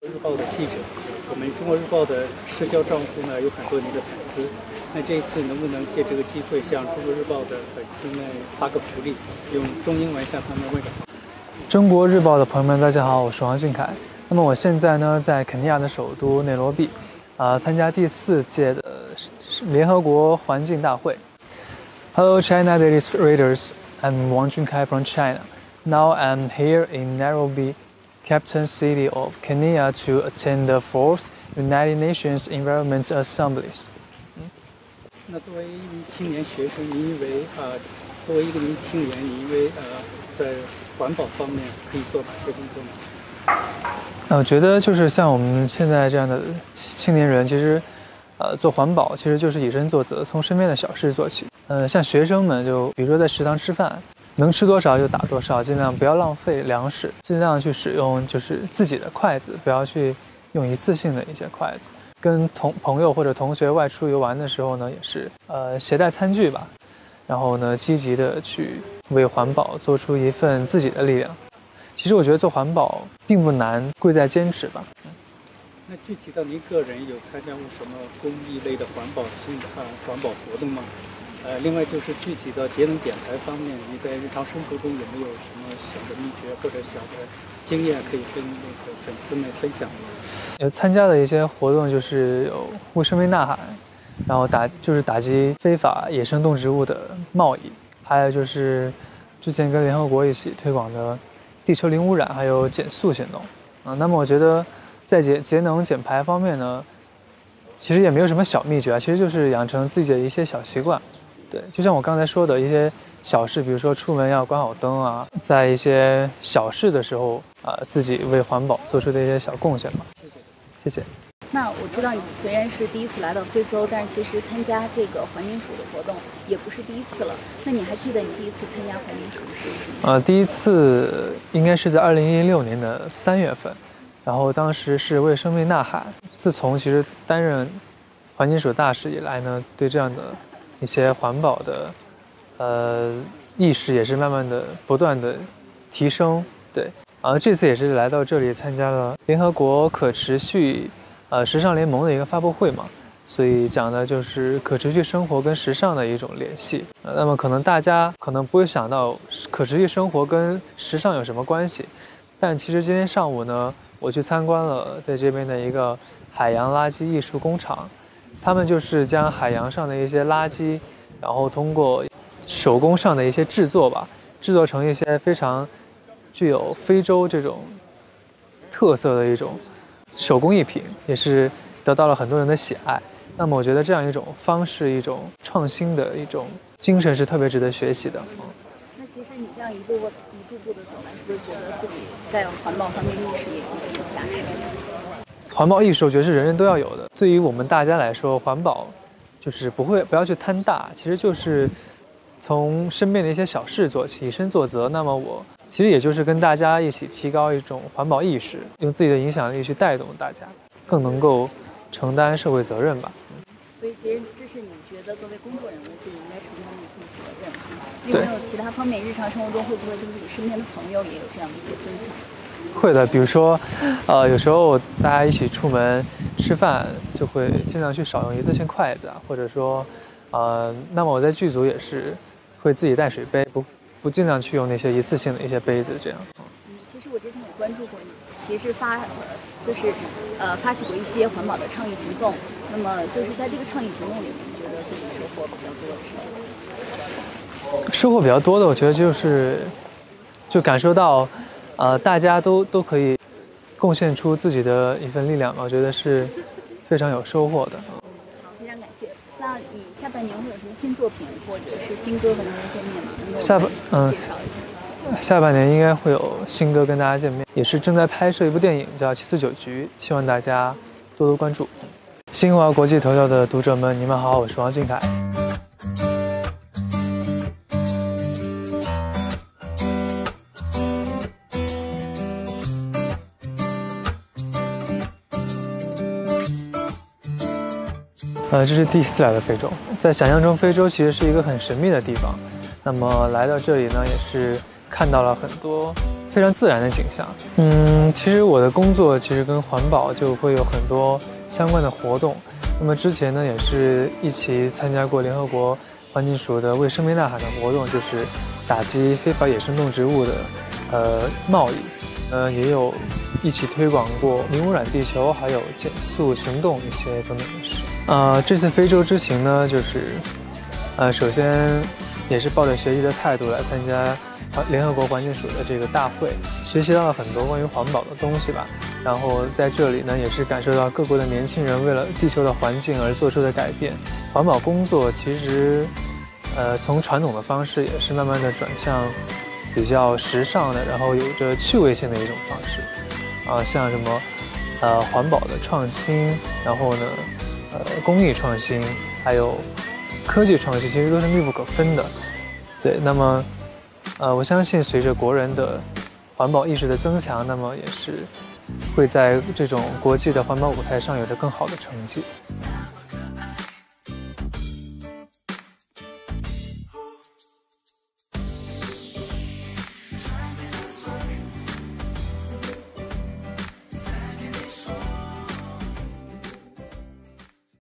日报的记者，我们中国日报的社交账户呢有很多您的粉丝，那这一次能不能借这个机会向中国日报的粉丝们发个福利，用中英文向他们问个好？中国日报的朋友们，大家好，我是王俊凯。那么我现在呢在肯尼亚的首都内罗毕，啊，参加第四届的联合国环境大会。Hello China daily readers, I'm Wang Junkai from China. Now I'm here in Nairobi. Capital city of Kenya to attend the fourth United Nations Environment Assemblies。那作为一名青年学生，您认为啊，作为一个名青年，您认为呃，在环保方面可以做哪些工作呢？呃，我觉得就是像我们现在这样的青年人，其实呃做环保其实就是以身作则，从身边的小事做起。呃，像学生们就比如说在食堂吃饭。能吃多少就打多少，尽量不要浪费粮食，尽量去使用就是自己的筷子，不要去用一次性的一些筷子。跟同朋友或者同学外出游玩的时候呢，也是呃携带餐具吧，然后呢积极的去为环保做出一份自己的力量。其实我觉得做环保并不难，贵在坚持吧。那具体到您个人有参加过什么公益类的环保性啊环保活动吗？呃，另外就是具体的节能减排方面，你在日常生活中有没有什么小的秘诀或者小的经验可以跟那个粉丝们分享？有参加的一些活动就是有为生命呐喊，然后打就是打击非法野生动植物的贸易，还有就是之前跟联合国一起推广的地球零污染还有减速行动。啊，那么我觉得在节节能减排方面呢，其实也没有什么小秘诀啊，其实就是养成自己的一些小习惯。对，就像我刚才说的一些小事，比如说出门要关好灯啊，在一些小事的时候啊，自己为环保做出的一些小贡献嘛。谢谢，谢谢。那我知道你虽然是第一次来到非洲，但是其实参加这个环境署的活动也不是第一次了。那你还记得你第一次参加环境署是什么？呃，第一次应该是在二零一六年的三月份，然后当时是为生命呐喊。自从其实担任环境署大使以来呢，对这样的。一些环保的，呃，意识也是慢慢的、不断的提升。对，然后这次也是来到这里参加了联合国可持续，呃，时尚联盟的一个发布会嘛，所以讲的就是可持续生活跟时尚的一种联系。那么可能大家可能不会想到可持续生活跟时尚有什么关系，但其实今天上午呢，我去参观了在这边的一个海洋垃圾艺术工厂。他们就是将海洋上的一些垃圾，然后通过手工上的一些制作吧，制作成一些非常具有非洲这种特色的一种手工艺品，也是得到了很多人的喜爱。那么，我觉得这样一种方式、一种创新的一种精神是特别值得学习的。那其实你这样一步步、一步步的走来，是不是觉得自己在环保方面意识也一直加深？环保意识，我觉得是人人都要有的。对于我们大家来说，环保就是不会不要去贪大，其实就是从身边的一些小事做起，以身作则。那么我其实也就是跟大家一起提高一种环保意识，用自己的影响力去带动大家，更能够承担社会责任吧。所以，其实这是你觉得作为工作人员自己应该承担的一份责任。有没有其他方面，日常生活中会不会跟自己身边的朋友也有这样的一些分享？会的，比如说，呃，有时候大家一起出门吃饭，就会尽量去少用一次性筷子啊，或者说，呃，那么我在剧组也是会自己带水杯，不不尽量去用那些一次性的一些杯子这样。嗯，其实我之前也关注过你，其实发就是呃发起过一些环保的倡议行动。那么就是在这个倡议行动里面，你觉得自己收获比较多的是什么？收获比较多的，我觉得就是就感受到。呃，大家都都可以贡献出自己的一份力量，我觉得是非常有收获的。好，非常感谢。那你下半年会有什么新作品或者是新歌和大家见面吗？下半嗯，介绍一下。下半年应该会有新歌跟大家见面，也是正在拍摄一部电影叫《七四九局》，希望大家多多关注。新华国际头条的读者们，你们好，我是王俊凯。呃，这是第一次来的非洲，在想象中，非洲其实是一个很神秘的地方。那么来到这里呢，也是看到了很多非常自然的景象。嗯，其实我的工作其实跟环保就会有很多相关的活动。那么之前呢，也是一起参加过联合国环境署的为生命呐喊的活动，就是打击非法野生动植物的呃贸易。呃，也有一起推广过零污染地球，还有减速行动一些等等的事。呃，这次非洲之行呢，就是呃，首先也是抱着学习的态度来参加。联合国环境署的这个大会，学习到了很多关于环保的东西吧。然后在这里呢，也是感受到各国的年轻人为了地球的环境而做出的改变。环保工作其实，呃，从传统的方式也是慢慢的转向比较时尚的，然后有着趣味性的一种方式。啊，像什么，呃，环保的创新，然后呢，呃，工艺创新，还有科技创新，其实都是密不可分的。对，那么。呃，我相信随着国人的环保意识的增强，那么也是会在这种国际的环保舞台上有着更好的成绩。